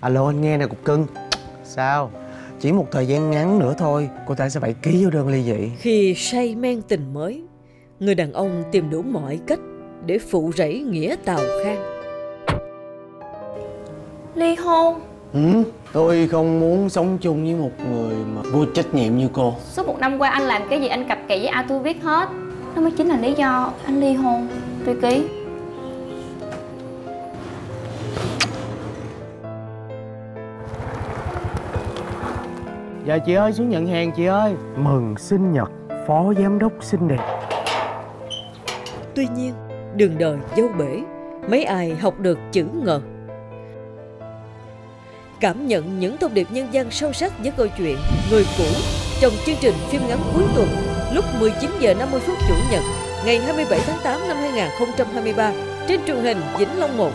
Alo anh nghe nè cục cưng. Sao? Chỉ một thời gian ngắn nữa thôi Cô ta sẽ phải ký vô đơn ly dị. Khi say men tình mới, người đàn ông tìm đủ mọi cách để phụ rẫy nghĩa tào khang. Ly hôn. Ừ, Tôi không muốn sống chung với một người mà vô trách nhiệm như cô. Suốt một năm qua anh làm cái gì anh cặp kỵ với A tôi biết hết. Nó mới chính là lý do anh ly hôn. Tôi ký Dạ chị ơi xuống nhận hàng chị ơi. Mừng sinh nhật Phó giám đốc xinh đẹp. Tuy nhiên, đường đời dâu bể, mấy ai học được chữ ngờ. Cảm nhận những thông điệp nhân dân sâu sắc với câu chuyện Người cũ trong chương trình phim ngắn cuối tuần lúc 19 giờ 50 phút chủ nhật ngày 27 tháng 8 năm 2023 trên truyền hình Vĩnh Long 1